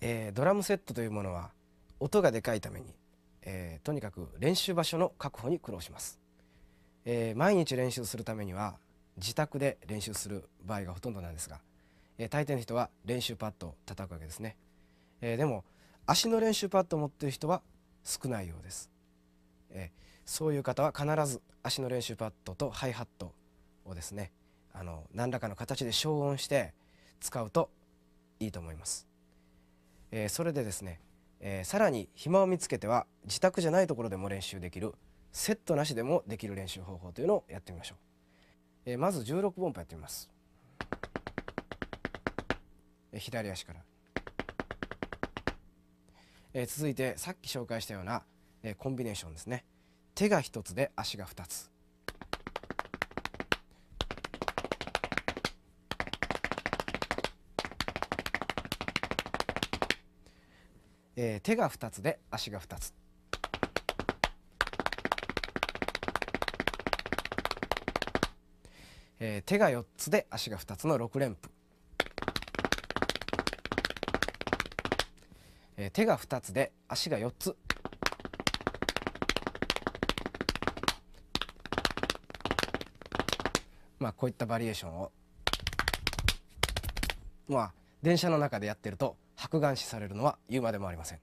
えー、ドラムセットというものは音がでかいために、えー、とにかく練習場所の確保に苦労します、えー、毎日練習するためには自宅で練習する場合がほとんどなんですが、えー、大抵の人は練習パッドを叩くわけですね、えー、でも足の練習パッドを持っている人は少ないようです、えー、そういう方は必ず足の練習パッドとハイハットをですねあの何らかの形で消音して使うといいと思います、えー、それでですね、えー、さらに暇を見つけては自宅じゃないところでも練習できるセットなしでもできる練習方法というのをやってみましょう、えー、まず16分音符やってみます、えー、左足から、えー、続いてさっき紹介したような、えー、コンビネーションですね。手が1つで足が2つ。えー、手が2つで足が2つ。えー、手が4つで足が2つの6連符、えー、手が2つで足が4つ。まあこういったバリエーションを。まあ電車の中でやってると。白眼視されるのは言うまでもありません。